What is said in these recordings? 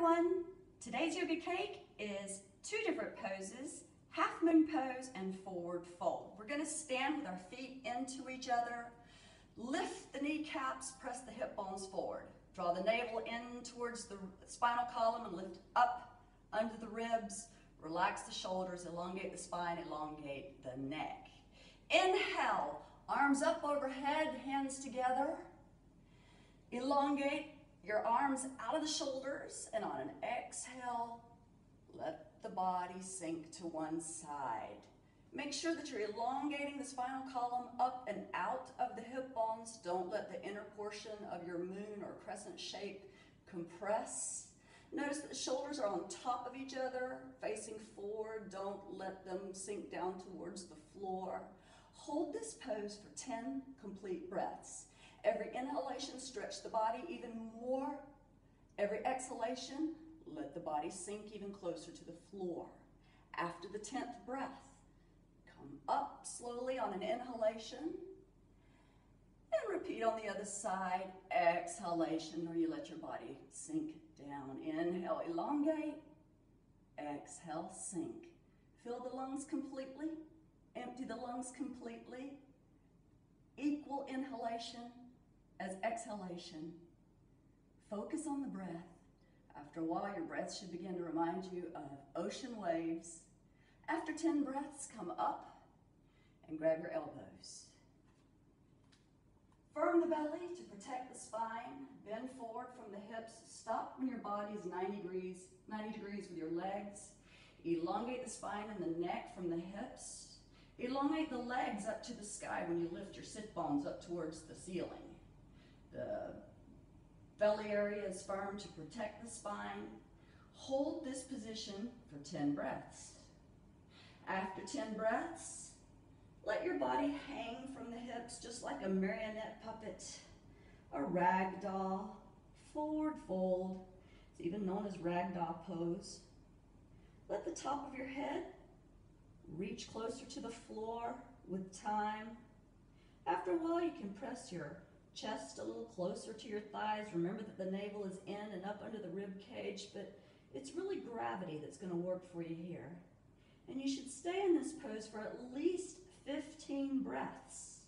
everyone. Today's yoga cake is two different poses, half moon pose and forward fold. We're gonna stand with our feet into each other, lift the kneecaps, press the hip bones forward. Draw the navel in towards the spinal column and lift up under the ribs. Relax the shoulders, elongate the spine, elongate the neck. Inhale, arms up overhead, hands together. Elongate your arms out of the shoulders, and on an exhale, let the body sink to one side. Make sure that you're elongating the spinal column up and out of the hip bones. Don't let the inner portion of your moon or crescent shape compress. Notice that the shoulders are on top of each other, facing forward. Don't let them sink down towards the floor. Hold this pose for 10 complete breaths. Every inhalation, stretch the body even more. Every exhalation, let the body sink even closer to the floor. After the 10th breath, come up slowly on an inhalation. And repeat on the other side, exhalation, where you let your body sink down. Inhale, elongate. Exhale, sink. Fill the lungs completely. Empty the lungs completely. Equal inhalation as exhalation. Focus on the breath. After a while, your breath should begin to remind you of ocean waves. After 10 breaths, come up and grab your elbows. Firm the belly to protect the spine. Bend forward from the hips. Stop when your body is 90 degrees, 90 degrees with your legs. Elongate the spine and the neck from the hips. Elongate the legs up to the sky when you lift your sit bones up towards the ceiling. The belly area is firm to protect the spine. Hold this position for 10 breaths. After 10 breaths, let your body hang from the hips just like a marionette puppet, a rag doll, forward fold. It's even known as rag doll pose. Let the top of your head reach closer to the floor with time. After a while, you can press your chest a little closer to your thighs. Remember that the navel is in and up under the rib cage, but it's really gravity that's going to work for you here. And you should stay in this pose for at least 15 breaths.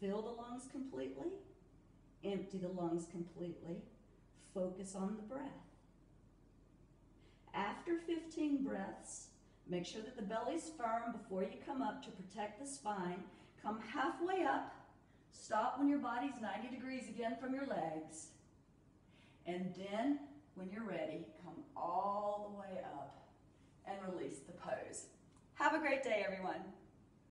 Fill the lungs completely, empty the lungs completely, focus on the breath. After 15 breaths, make sure that the belly's firm before you come up to protect the spine. Come halfway up Stop when your body's 90 degrees again from your legs. And then, when you're ready, come all the way up and release the pose. Have a great day, everyone.